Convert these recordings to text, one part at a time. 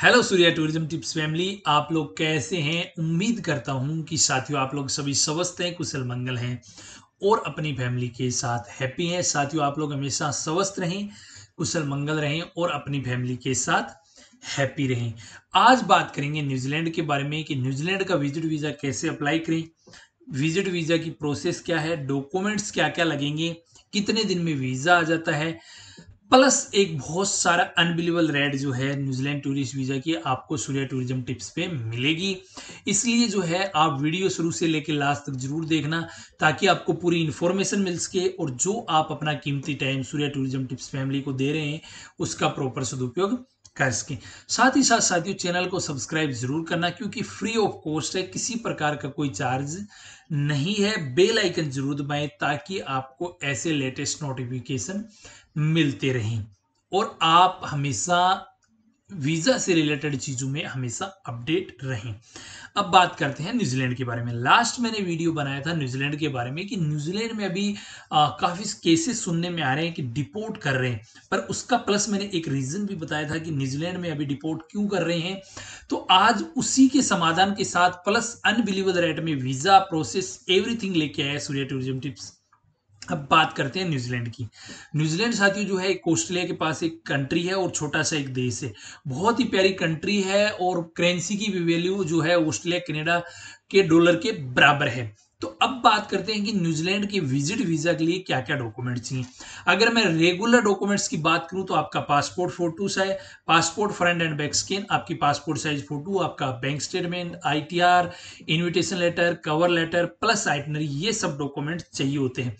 Hello Surya tourism tips family आप लोग कैसे हैं? उम्मीद करता हूँ कि साथियों, आप लोग सभी स्वस्थ हैं, कुशल मंगल हैं और अपनी फैमिली के साथ हैप्पी हैं। साथियों, आप लोग हमेशा स्वस्थ रहें, कुशल मंगल रहें और अपनी फैमिली के साथ हैप्पी रहें। आज बात करेंगे न्यूजीलैंड के बारे में कि न्यूजीलैंड का विज़िट वीज़ा कैसे अप्लाई करें विज़िट वीज़ा की प्रोसेस क्या है डॉक्यूमेंट्स क्या क्या लगेंगे, कितने दिन में वीज़ा आ जाता है प्लस एक बहुत सारा अनबिलीबल रेड जो है न्यूजीलैंड टूरिस्ट वीज़ा की आपको सूर्या टूरिज़्म टिप्स पे मिलेगी। इसलिए जो है आप वीडियो शुरू से लेकर लास्ट तक ज़रूर देखना ताकि आपको पूरी इन्फॉर्मेशन मिल सके और जो आप अपना कीमती time Surya tourism tips family को दे रहे हैं, उसका प्रॉपर सदुपयोग कर सकें। साथ ही साथ साथियों चैनल को सब्सक्राइब ज़रूर करना क्योंकि फ्री ऑफ़ कॉस्ट है, किसी प्रकार का कोई चार्ज नहीं है। बेल आइकन ज़रूर दबाएँ ताकि आपको ऐसे लेटेस्ट नोटिफिकेशन मिलते रहें। और आप हमेशा वीज़ा से रिलेटेड चीज़ों में हमेशा अपडेट रहें। अब बात करते हैं न्यूजीलैंड के बारे में। लास्ट मैंने वीडियो बनाया था न्यूजीलैंड के बारे में कि न्यूजीलैंड में अभी काफ़ी केसेस सुनने में आ रहे हैं कि डिपोर्ट कर रहे हैं। पर उसका प्लस मैंने एक रीजन भी बताया था कि न्यूजीलैंड में अभी डिपोर्ट क्यों कर रहे हैं। तो आज उसी के समाधान के साथ प्लस अनबिलीवेबल रेट में वीज़ा प्रोसेस एवरीथिंग लेके आया सूर्य टूरिज़्म टिप्स अब बात करते हैं न्यूजीलैंड की। न्यूजीलैंड साथियों जो है एक ऑस्ट्रेलिया के पास एक कंट्री है और छोटा सा एक देश है। बहुत ही प्यारी कंट्री है और करेंसी की भी वैल्यू जो है ऑस्ट्रेलिया कनाडा के डॉलर के बराबर है। तो अब बात करते हैं कि न्यूजीलैंड के विज़िट वीज़ा के लिए क्या क्या डॉक्यूमेंट चाहिए अगर मैं रेगुलर डॉक्यूमेंट्स की बात करूँ तो आपका पासपोर्ट फ़ोटो है passport front and back scan, आपकी पासपोर्ट साइज़ फ़ोटो, आपका bank statement, ITR, invitation letter, cover letter, plus itinerary, ये सब डॉक्यूमेंट चाहिए होते हैं।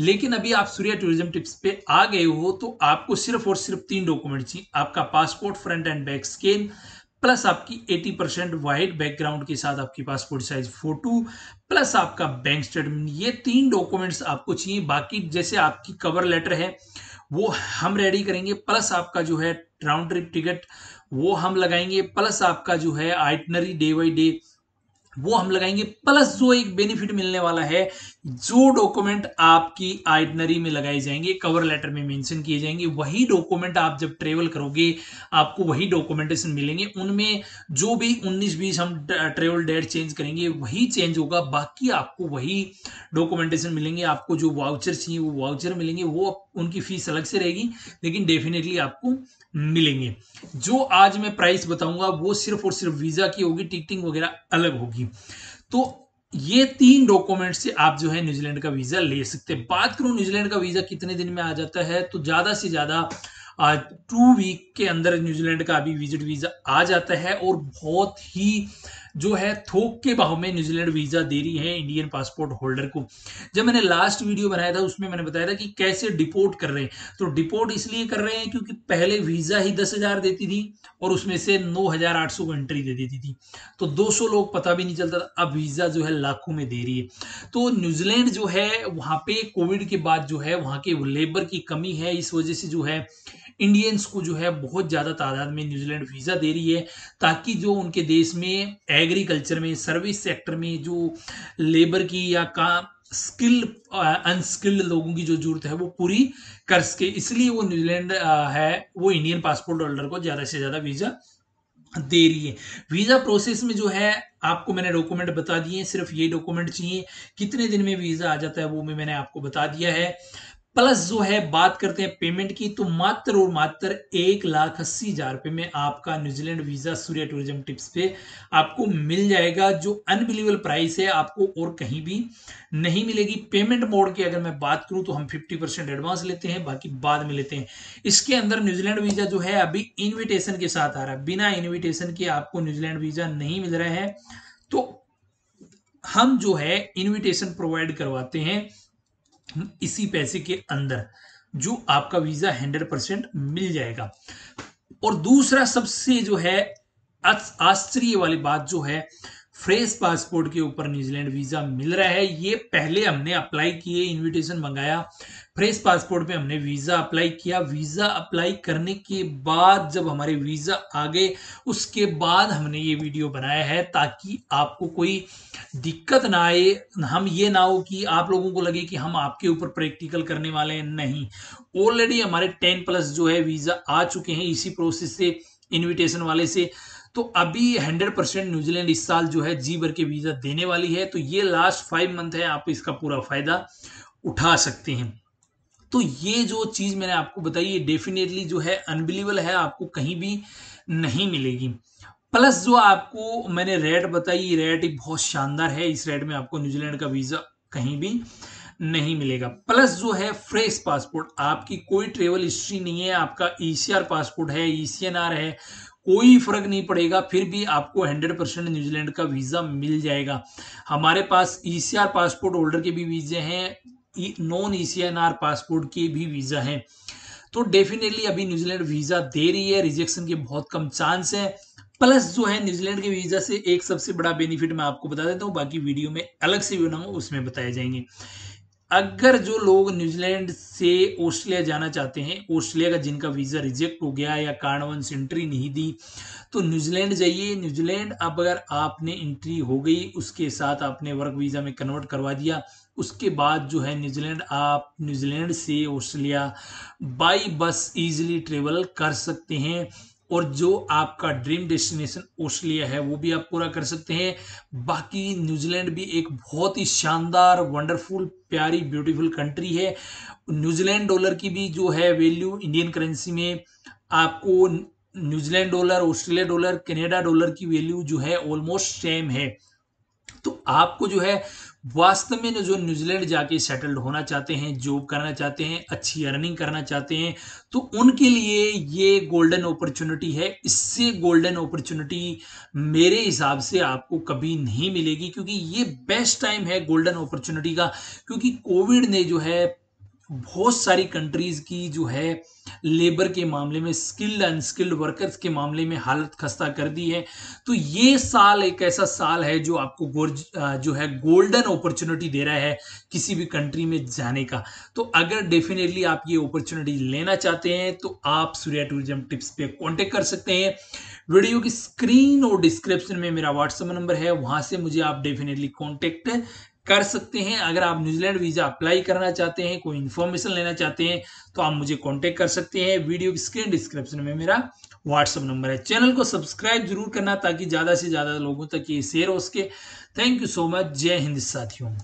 लेकिन अभी आप सूर्या टूरिज़्म टिप्स पे आ गए हो तो आपको सिर्फ़ और सिर्फ़ तीन डॉक्यूमेंट चाहिए आपका passport front and back scan plus आपकी 80 परसेंट वाइट बैकग्राउंड के साथ आपकी पासपोर्ट साइज़ फ़ोटो प्लस आपका बैंक स्टेटमेंट ये तीन डॉक्यूमेंट्स आपको चाहिए। बाकी जैसे आपकी कवर लेटर है, वो हम रेडी करेंगे। प्लस आपका जो है राउंड ट्रिप टिकट वो हम लगाएँगे। प्लस आपका जो है आइटनरी डे बाई डे वो हम लगाएँगे प्लस जो एक बेनिफिट मिलने वाला है, जो डॉक्यूमेंट आपकी आइटनरी में लगाए जाएँगे कवर लेटर में मेंशन किए जाएँगे, वही डॉक्यूमेंट आप जब ट्रेवल करोगे, आपको वही डॉक्यूमेंटेशन मिलेंगे। उनमें जो भी 19 बीस हम ट्रेवल डेट चेंज करेंगे, वही चेंज होगा, बाकी आपको वही डॉक्यूमेंटेशन मिलेंगे। आपको जो वाउचर चाहिए, वो वाउचर मिलेंगे, वो उनकी फ़ीस अलग से रहेगी, लेकिन डेफिनेटली आपको मिलेंगे। जो आज मैं प्राइस बताऊँगा, वो सिर्फ़ और सिर्फ़ वीज़ा की होगी टिकटिंग वगैरह अलग होगी। तो ये तीन डॉक्यूमेंट से आप जो है न्यूजीलैंड का वीज़ा ले सकते हैं। बात करूँ न्यूजीलैंड का वीज़ा कितने दिन में आ जाता है तो ज़्यादा से ज़्यादा टू वीक के अंदर न्यूजीलैंड का अभी विज़िट वीज़ा आ जाता है और बहुत ही जो है थोक के भाव में न्यूजीलैंड वीज़ा दे रही है इंडियन पासपोर्ट होल्डर को। जब मैंने लास्ट वीडियो बनाया था, उसमें मैंने बताया था कि कैसे डिपोर्ट कर रहे हैं। तो डिपोर्ट इसलिए कर रहे हैं क्योंकि पहले वीज़ा ही दस हज़ार देती थी और उसमें से नौ हज़ार आठ सौ को एंट्री दे देती थी। तो 200 लोग पता भी नहीं चलता था, अब वीज़ा जो है लाखों में दे रही है। तो न्यूजीलैंड जो है, वहाँ पे कोविड के बाद जो है, वहाँ के लेबर की कमी है। इस वजह से जो है इंडियंस को जो है बहुत ज़्यादा तादाद में न्यूजीलैंड वीज़ा दे रही है, ताकि जो उनके देश में एग्रीकल्चर में सर्विस सेक्टर में जो लेबर की या काम स्किल अनस्किल्ड लोगों की जो ज़रूरत है, वो पूरी कर सके। इसलिए वो न्यूजीलैंड है, वो इंडियन पासपोर्ट होल्डर को ज़्यादा से ज़्यादा वीज़ा दे रही है। वीज़ा प्रोसेस में जो है, आपको मैंने डॉक्यूमेंट बता दिए सिर्फ़ ये डॉक्यूमेंट चाहिए, कितने दिन में वीज़ा आ जाता है वो भी मैंने आपको बता दिया है। प्लस जो है बात करते हैं पेमेंट की तो मात्र और मात्र एक लाख अस्सी हज़ार रुपये में आपका New Zealand visa Surya tourism tips पे आपको मिल जाएगा, जो अनबिलीवेबल प्राइस है, आपको और कहीं भी नहीं मिलेगी। पेमेंट मोड की अगर मैं बात करूँ तो हम 50 परसेंट एडवांस लेते हैं, बाकी बाद में लेते हैं। इसके अंदर न्यूजीलैंड वीज़ा जो है, अभी इन्विटेशन के साथ आ रहा है। बिना इन्विटेशन के आपको न्यूजीलैंड वीज़ा नहीं मिल रहा है। तो हम जो है इन्विटेशन प्रोवाइड करवाते हैं। इसी पैसे के अंदर जो आपका वीज़ा हंड्रेड परसेंट मिल जाएगा। और दूसरा सबसे जो है आश्चर्य वाली बात जो है फ्रेश पासपोर्ट के ऊपर न्यूजीलैंड वीज़ा मिल रहा है। ये पहले हमने अप्लाई किए इनविटेशन मंगाया। फ्रेश पासपोर्ट पे हमने वीज़ा अप्लाई किया। वीज़ा अप्लाई करने के बाद जब हमारे वीज़ा आ गए, उसके बाद हमने ये वीडियो बनाया है ताकि आपको कोई दिक्कत ना आए। हम ये ना हो कि आप लोगों को लगे कि हम आपके ऊपर प्रैक्टिकल करने वाले हैं। नहीं। ऑलरेडी हमारे टेन प्लस जो है वीज़ा आ चुके हैं। इसी प्रोसेस से इन्विटेशन वाले से। तो अभी 100 परसेंट न्यूजीलैंड इस साल जो है जी भर के वीज़ा देने वाली है तो ये लास्ट फाइव मंथ है, आप इसका पूरा फ़ायदा उठा सकते हैं। तो ये जो चीज़ मैंने आपको बताई, ये डेफिनेटली जो है अनबिलीवेबल है, आपको कहीं भी नहीं मिलेगी। प्लस जो आपको मैंने रेट बताई रेट बहुत शानदार है, इस रेट में आपको न्यूजीलैंड का वीज़ा कहीं भी नहीं मिलेगा। प्लस जो है फ्रेश पासपोर्ट आपकी कोई ट्रेवल हिस्ट्री नहीं है, आपका ईसीआर पासपोर्ट है ईसीएनआर है, कोई फ़र्क नहीं पड़ेगा, फिर भी आपको 100 परसेंट न्यूजीलैंड का वीज़ा मिल जाएगा। हमारे पास ईसीआर पासपोर्ट होल्डर के भी वीजे हैं नॉन ईसीएनआर पासपोर्ट के भी वीज़ा हैं। तो डेफिनेटली अभी न्यूजीलैंड वीज़ा दे रही है रिजेक्शन के बहुत कम चांस है। प्लस जो है न्यूजीलैंड के वीज़ा से एक सबसे बड़ा बेनिफिट मैं आपको बता देता हूँ, बाकी वीडियो में अलग से बनाऊँगा, उसमें बताए जाएँगे। अगर जो लोग न्यूजीलैंड से ऑस्ट्रेलिया जाना चाहते हैं, ऑस्ट्रेलिया का जिनका वीज़ा रिजेक्ट हो गया या कारणवंश एंट्री नहीं दी तो न्यूजीलैंड जाइए। न्यूजीलैंड अब अगर आपने एंट्री हो गई, उसके साथ आपने वर्क वीज़ा में कन्वर्ट करवा दिया, उसके बाद जो है न्यूजीलैंड, आप न्यूजीलैंड से Australia by bus easily travel कर सकते हैं। और जो आपका ड्रीम डेस्टिनेशन ऑस्ट्रेलिया है, वो भी आप पूरा कर सकते हैं। बाकी न्यूजीलैंड भी एक बहुत ही शानदार वंडरफुल प्यारी ब्यूटीफुल कंट्री है। न्यूजीलैंड डॉलर की भी जो है वैल्यू इंडियन करेंसी में आपको New Zealand dollar Australia dollar Canada dollar की वैल्यू जो है ऑलमोस्ट सेम है। तो आपको जो है वास्तव में जो न्यूजीलैंड जाके सेटल्ड होना चाहते हैं जॉब करना चाहते हैं, अच्छी अर्निंग करना चाहते हैं तो उनके लिए ये गोल्डन अपॉर्चुनिटी है। इससे गोल्डन अपॉर्चुनिटी मेरे हिसाब से आपको कभी नहीं मिलेगी, क्योंकि ये बेस्ट टाइम है गोल्डन अपॉर्चुनिटी का, क्योंकि कोविड ने जो है बहुत सारी कंट्रीज़ की जो है लेबर के मामले में स्किल्ड अनस्किल्ड वर्कर्स के मामले में हालत खस्ता कर दी है। तो ये साल एक ऐसा साल है जो आपको जो है गोल्डन अपॉर्चुनिटी दे रहा है किसी भी कंट्री में जाने का। तो अगर डेफिनेटली आप ये अपॉर्चुनिटी लेना चाहते हैं तो आप सूर्या टूरिज़्म टिप्स पे कांटेक्ट कर सकते हैं। वीडियो की स्क्रीन और डिस्क्रिप्शन में मेरा व्हाट्सएप नंबर है, वहाँ से मुझे आप डेफिनेटली कांटेक्ट कर सकते हैं। अगर आप न्यूजीलैंड वीज़ा अप्लाई करना चाहते हैं, कोई इन्फॉर्मेशन लेना चाहते हैं तो आप मुझे कांटेक्ट कर सकते हैं। वीडियो की स्क्रीन डिस्क्रिप्शन में मेरा व्हाट्सअप नंबर है। चैनल को सब्सक्राइब ज़रूर करना ताकि ज़्यादा से ज़्यादा लोगों तक ये शेयर हो सके। थैंक यू सो मच जय हिंद साथियों।